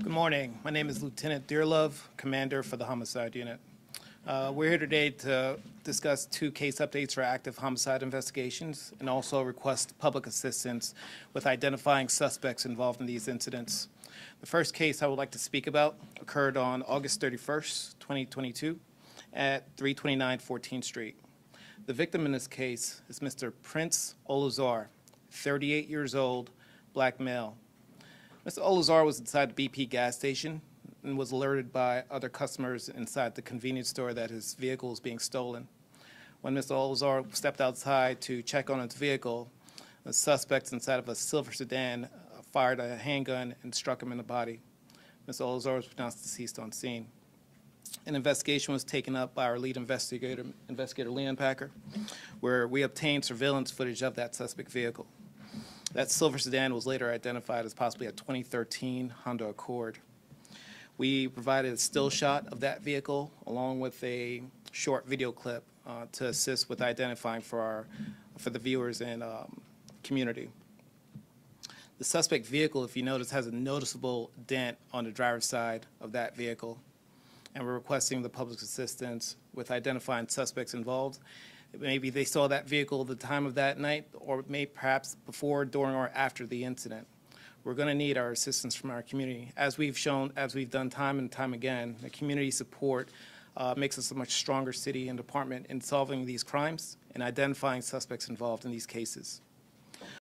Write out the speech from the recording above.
Good morning. My name is Lieutenant Dearlove, Commander for the Homicide Unit. Uh, We're here today to discuss two case updates for active homicide investigations and also request public assistance with identifying suspects involved in these incidents. The first case I would like to speak about occurred on August 31st, 2022, at 329 14th Street. The victim in this case is Mr. Prince Olazar, 38 years old, black male. Mr. Olazar was inside the BP gas station and was alerted by other customers inside the convenience store that his vehicle was being stolen. When Mr. Olazar stepped outside to check on his vehicle, the suspects inside of a silver sedan fired a handgun and struck him in the body. Mr. Olazar was pronounced deceased on scene. An investigation was taken up by our lead investigator, Investigator Leon Packer, where we obtained surveillance footage of that suspect vehicle. That silver sedan was later identified as possibly a 2013 Honda Accord. We provided a still shot of that vehicle along with a short video clip uh, to assist with identifying for our, for the viewers and um, community. The suspect vehicle, if you notice, has a noticeable dent on the driver's side of that vehicle. And we're requesting the public's assistance with identifying suspects involved. Maybe they saw that vehicle at the time of that night, or may perhaps before, during, or after the incident. We're going to need our assistance from our community. As we've shown, as we've done time and time again, the community support uh, makes us a much stronger city and department in solving these crimes and identifying suspects involved in these cases.